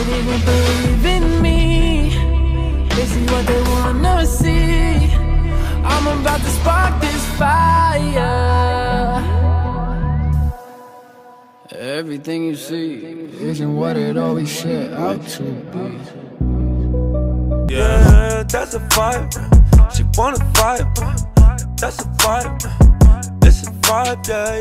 They didn't believe in me. What they wanna see. I'm about to spark this fire. Everything you see Isn't what it always set out to be. Yeah, that's a vibe. She wanna vibe. That's a vibe. It's a vibe, yeah.